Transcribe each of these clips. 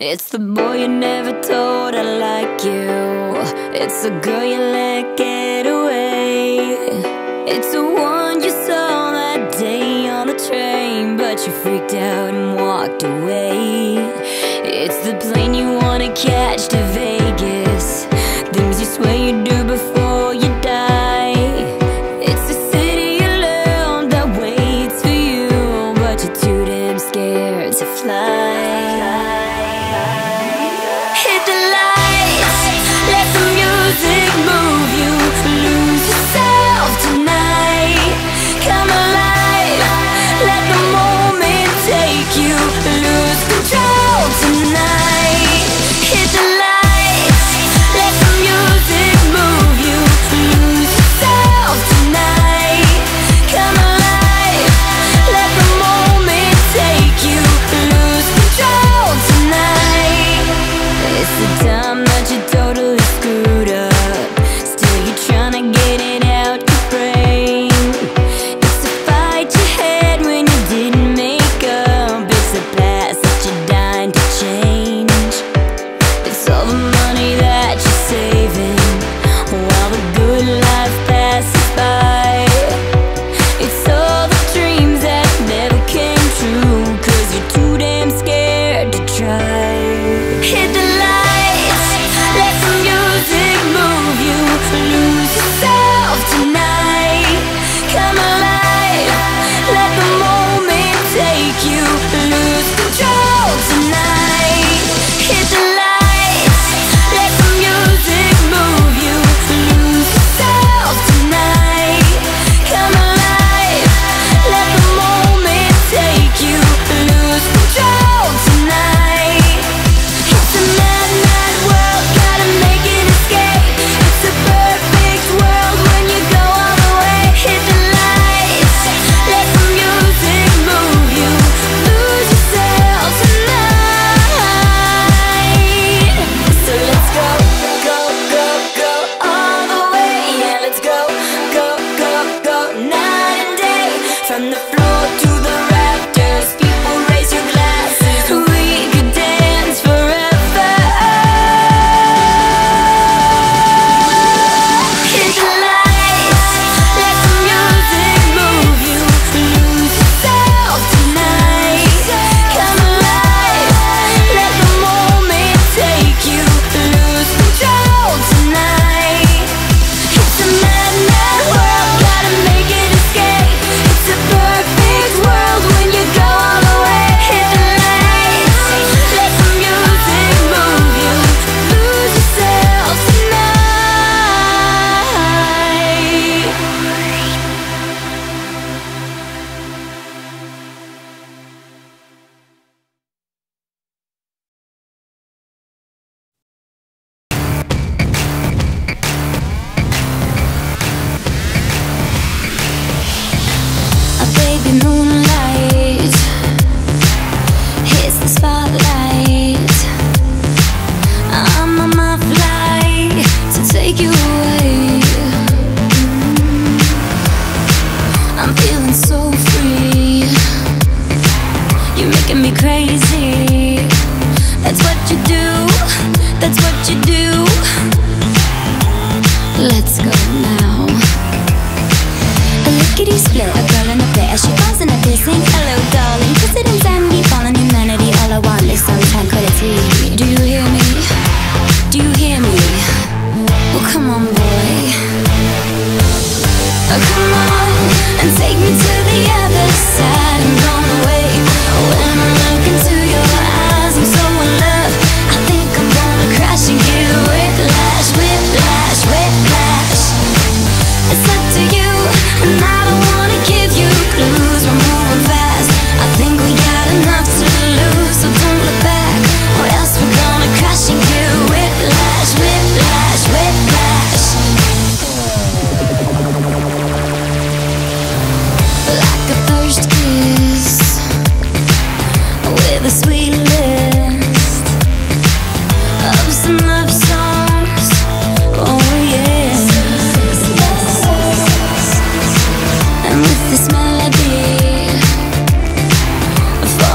It's the boy you never told I like you. It's the girl you let get away. It's the one you saw that day on the train But you freaked out and walked away. It's the plane you wanna catch Let's go now. A lickety split.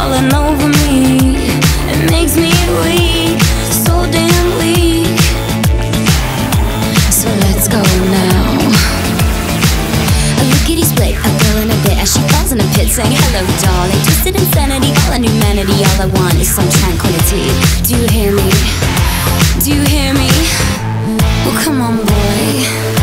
falling over me. It makes me weak, so damn weak. So let's go now. A lickety split, a girl in a bit As she falls in a pit saying hello darling. Twisted insanity, all in humanity All I want is some tranquility. Do you hear me? Do you hear me? Well come on boy.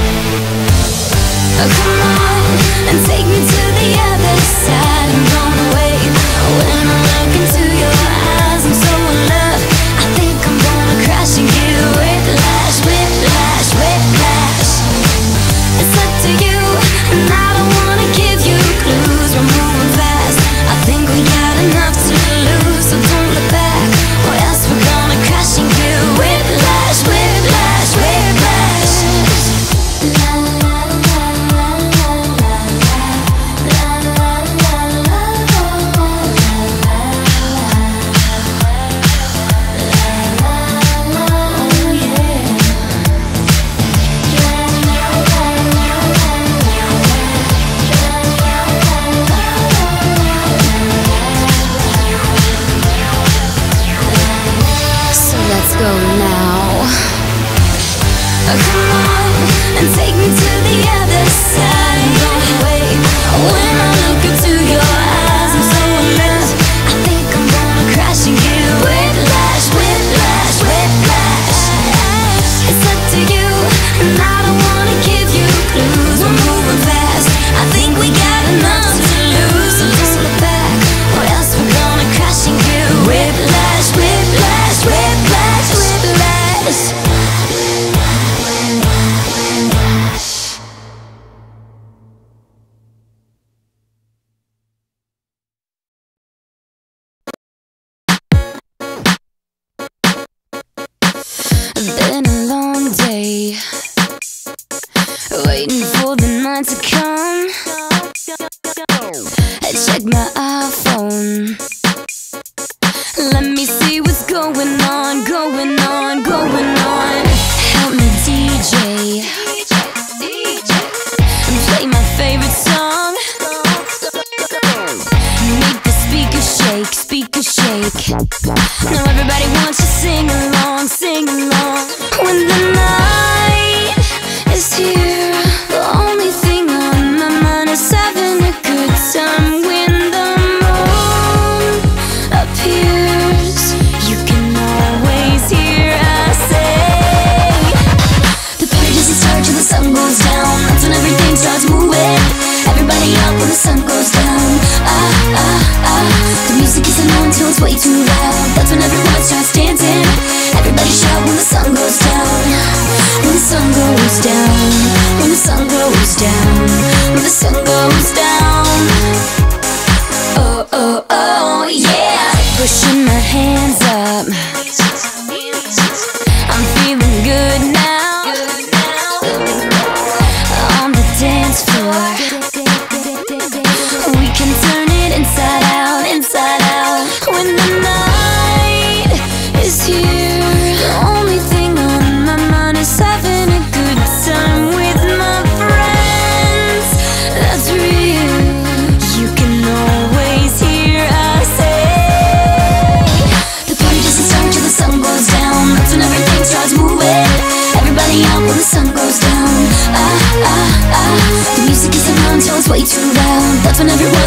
insecure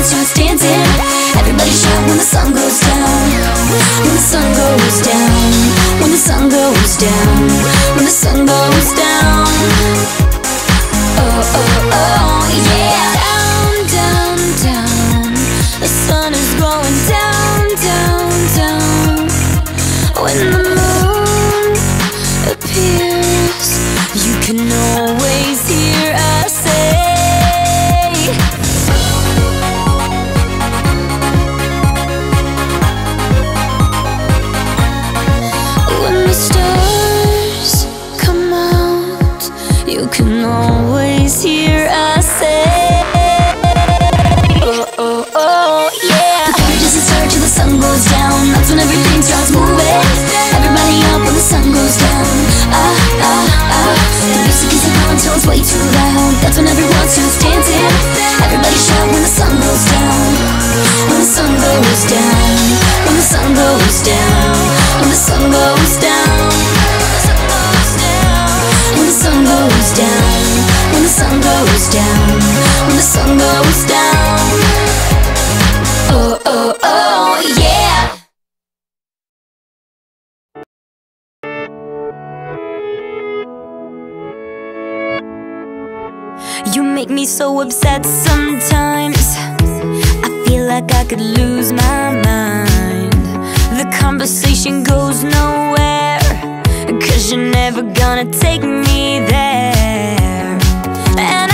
So you stand when the sun goes down, when the sun goes down, when the sun goes down, when the sun goes down, when the sun goes down. Oh, oh, oh, yeah. You make me so upset sometimes like I could lose my mind. The conversation goes nowhere. Cause you're never gonna take me there. And